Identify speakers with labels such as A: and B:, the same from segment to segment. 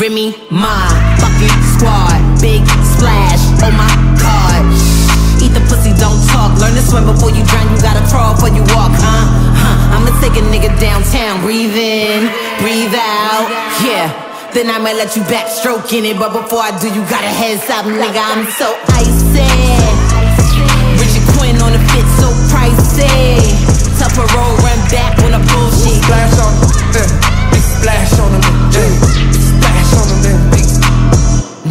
A: Remy, my fucking squad. Big splash, oh my god. Eat the pussy, don't talk. Learn to swim before you drown. You gotta crawl before you walk, huh? Huh? I'ma take a nigga downtown. Breathe in, breathe out, yeah. Then I might let you backstroke in it. But before I do, you gotta head stop, nigga. I'm so icy. Richard Quinn on the fit, so pricey. Roll,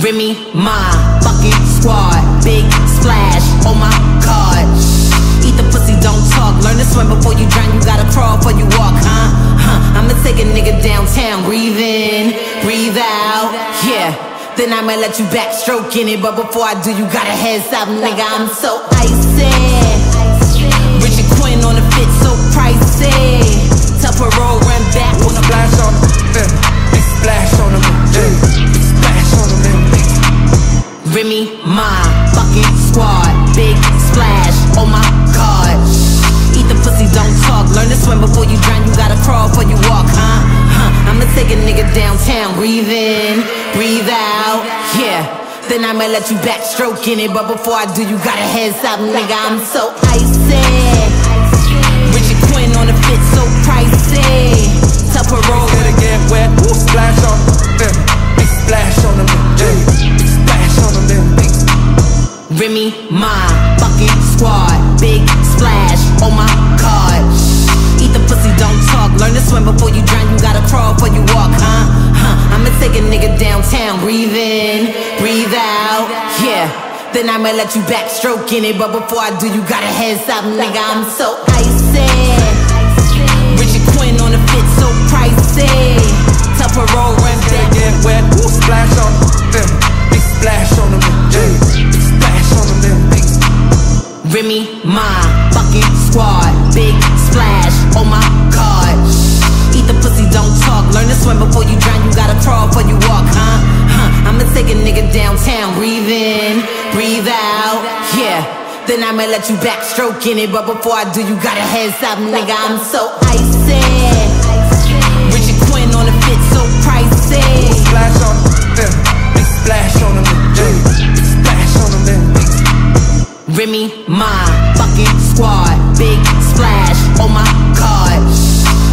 A: Remy, my fucking squad. Big splash, oh my god. Eat the pussy, don't talk. Learn to swim before you drown. You gotta crawl before you walk, huh? Huh? I'ma take a nigga downtown. Breathe in, breathe out, yeah. Then I might let you backstroke in it. But before I do, you gotta head stop, nigga. I'm so icy. My fucking squad. Big splash, oh my god. Eat the pussy, don't talk. Learn to swim before you drown. You gotta crawl before you walk, huh? Huh? I'ma take a nigga downtown. Breathe in, breathe out, yeah. Then I might let you backstroke in it. But before I do, you gotta head stop, nigga. I'm so icy. My fucking squad. Big splash, oh my god. Eat the pussy, don't talk. Learn to swim before you drown. You gotta crawl before you walk, huh? Huh? I'ma take a nigga downtown. Breathe in, breathe out, yeah. Then I might let you backstroke in it. But before I do, you gotta head stop, nigga. I'm so icy. Richard Quinn on the fit, so pricey. Remy, my fucking squad. Big splash, oh my god. Eat the pussy, don't talk. Learn to swim before you drown. You gotta crawl before you walk, huh? Huh? I'ma take a nigga downtown. Breathe in, breathe out, yeah. Then I'ma let you backstroke in it. But before I do, you gotta head stop, nigga. I'm so icy. Remy, my fucking squad. Big splash, oh my god.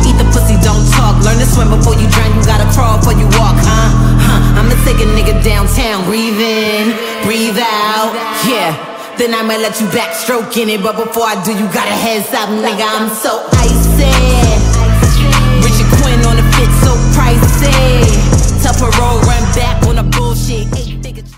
A: Eat the pussy, don't talk. Learn to swim before you drown. You gotta crawl before you walk, huh? Huh? I'ma take a nigga downtown. Breathe in, breathe out, yeah. Then I might let you backstroke in it. But before I do, you gotta head stop, nigga. I'm so icy.